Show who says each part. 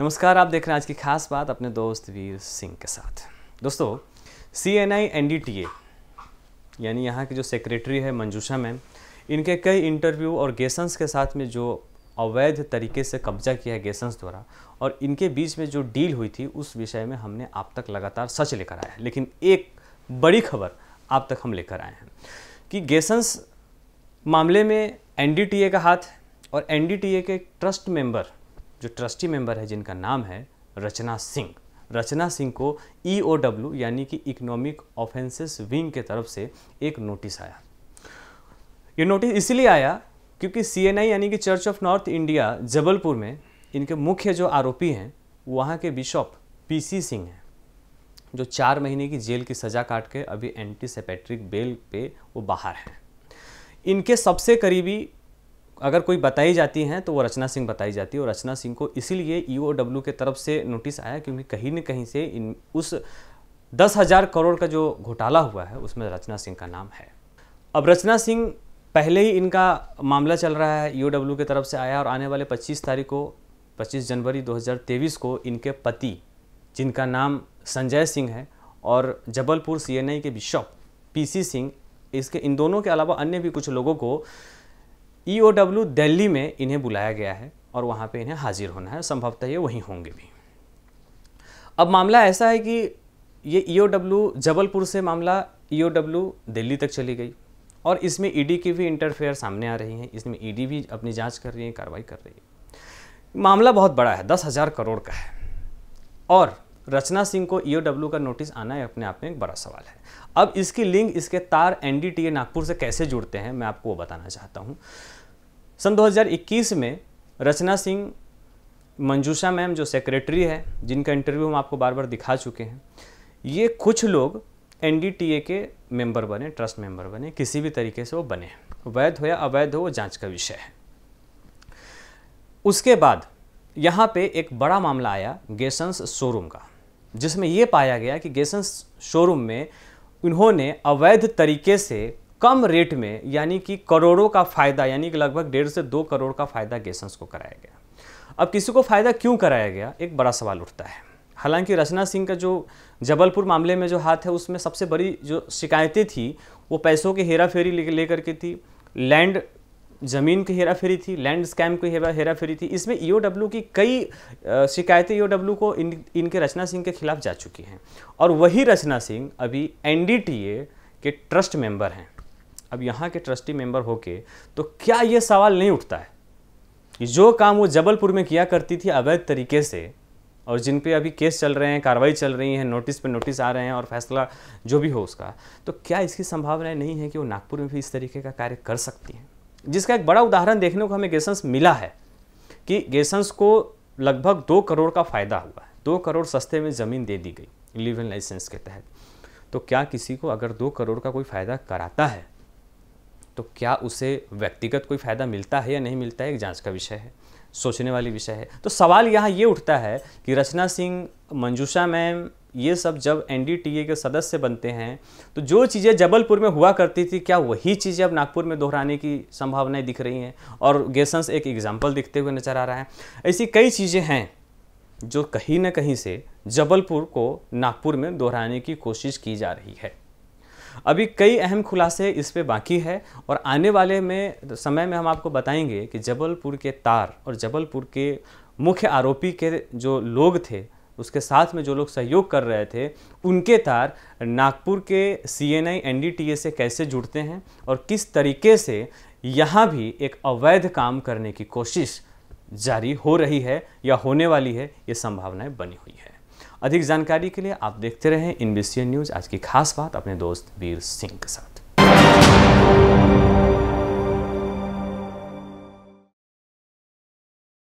Speaker 1: नमस्कार, आप देख रहे हैं आज की खास बात अपने दोस्त वीर सिंह के साथ। दोस्तों C N I N D T A यानी यहाँ की जो सेक्रेटरी है मंजूषा मैम, इनके कई इंटरव्यू और गेसन्स के साथ में जो अवैध तरीके से कब्जा किया है गेसन्स द्वारा और इनके बीच में जो डील हुई थी, उस विषय में हमने आप तक लगातार सच लेकर आया है। लेकिन एक बड़ी खबर आप तक हम लेकर आए हैं कि गेसन्स मामले में एनडीटीए का हाथ है और एनडीटीए के ट्रस्ट मेंबर जो ट्रस्टी मेंबर है, जिनका नाम है रचना सिंह। रचना सिंह को ई यानी कि इकोनॉमिक ऑफेंसेस विंग के तरफ़ से एक नोटिस आया। ये नोटिस इसलिए आया क्योंकि सी एन आई यानी कि church of north India Jabalpur में इनके मुख्य जो आरोपी हैं, वहाँ के बिशप पीसी सिंह हैं, जो चार महीने की जेल की सज़ा काट के अभी एंटीसेपेट्रिक बेल पे वो बाहर हैं। इनके सबसे करीबी अगर कोई बताई जाती हैं तो वो रचना सिंह बताई जाती है। और रचना सिंह को इसीलिए ई के तरफ़ से नोटिस आया क्योंकि कहीं न कहीं से इन, उस दस हज़ार करोड़ का जो घोटाला हुआ है, उसमें रचना सिंह का नाम है। अब रचना सिंह पहले ही इनका मामला चल रहा है ई की तरफ़ से आया और आने वाले 25 तारीख को 25 जनवरी 2023 को इनके पति, जिनका नाम संजय सिंह है और जबलपुर सी के बिशप पीसी सिंह, इसके इन दोनों के अलावा अन्य भी कुछ लोगों को EOW दिल्ली में इन्हें बुलाया गया है और वहाँ पे इन्हें हाजिर होना है। संभवतः ये वहीं होंगे भी। अब मामला ऐसा है कि ये EOW जबलपुर से मामला EOW दिल्ली तक चली गई और इसमें ईडी की भी इंटरफेयर सामने आ रही है। इसमें ईडी भी अपनी जाँच कर रही है, कार्रवाई कर रही है। मामला बहुत बड़ा है, दस हज़ार करोड़ का है। और रचना सिंह को ईओडब्ल्यू का नोटिस आना है अपने आप में एक बड़ा सवाल है। अब इसकी लिंक इसके तार एन नागपुर से कैसे जुड़ते हैं, मैं आपको वो बताना चाहता हूँ। सन 2021 में रचना सिंह, मंजूषा मैम जो सेक्रेटरी है, जिनका इंटरव्यू हम आपको बार बार दिखा चुके हैं, ये कुछ लोग एनडीटीए के मेंबर बने ट्रस्ट मेंबर बने, किसी भी तरीके से वो बने वैध हो या अवैध हो, वो जाँच का विषय है। उसके बाद यहाँ पे एक बड़ा मामला आया गेसन्स शोरूम का। जिसमें ये पाया गया कि गेसन्स शोरूम में उन्होंने अवैध तरीके से कम रेट में, यानी कि करोड़ों का फ़ायदा, यानी कि लगभग डेढ़ से दो करोड़ का फ़ायदा गेसन्स को कराया गया। अब किसी को फ़ायदा क्यों कराया गया? एक बड़ा सवाल उठता है। हालाँकि रचना सिंह का जो जबलपुर मामले में जो हाथ है, उसमें सबसे बड़ी जो शिकायतें थी, वो पैसों की हेरा फेरी लेकर के थी। लैंड ज़मीन की हेरा फेरी थी लैंड स्कैम की हेरा हेरा फेरी थी। इसमें ई की कई शिकायतें ईओडब्ल्यू को इन, इनके रचना सिंह के खिलाफ जा चुकी हैं। और वही रचना सिंह अभी एनडीटीए के ट्रस्ट मेंबर हैं। अब यहाँ के ट्रस्टी मेंबर होके तो क्या ये सवाल नहीं उठता है? कि जो काम वो जबलपुर में किया करती थी अवैध तरीके से, और जिन पे अभी केस चल रहे हैं, कार्रवाई चल रही है नोटिस पे नोटिस आ रहे हैं, और फैसला जो भी हो उसका तो क्या इसकी संभावना नहीं है कि वो नागपुर में भी इस तरीके का कार्य कर सकती हैं? जिसका एक बड़ा उदाहरण देखने को हमें गेसन्स मिला है कि गेसन्स को लगभग दो करोड़ का फ़ायदा हुआ है। दो करोड़ सस्ते में ज़मीन दे दी गई, लिव इन लाइसेंस के तहत। तो क्या किसी को अगर दो करोड़ का कोई फ़ायदा कराता है तो क्या उसे व्यक्तिगत कोई फ़ायदा मिलता है या नहीं मिलता है, एक जाँच का विषय है। सोचने वाली विषय है। तो सवाल यहाँ ये उठता है कि रचना सिंह, मंजूषा मैम, ये सब जब एनडीटीए के सदस्य बनते हैं तो जो चीज़ें जबलपुर में हुआ करती थी, क्या वही चीज़ें अब नागपुर में दोहराने की संभावनाएँ दिख रही हैं? और गेसन्स एक एग्ज़ाम्पल दिखते हुए नज़र आ रहा है। ऐसी कई चीज़ें हैं जो कहीं ना कहीं से जबलपुर को नागपुर में दोहराने की कोशिश की जा रही है। अभी कई अहम खुलासे इस पे बाकी है और आने वाले में, समय में हम आपको बताएँगे कि जबलपुर के तार और जबलपुर के मुख्य आरोपी के जो लोग थे, उसके साथ में जो लोग सहयोग कर रहे थे, उनके तार नागपुर के C N I N D T A से कैसे जुड़ते हैं और किस तरीके से यहाँ भी एक अवैध काम करने की कोशिश जारी हो रही है या होने वाली है, ये संभावनाएँ बनी हुई है। अधिक जानकारी के लिए आप देखते रहें इन न्यूज़ आज की खास बात अपने दोस्त वीर सिंह के साथ।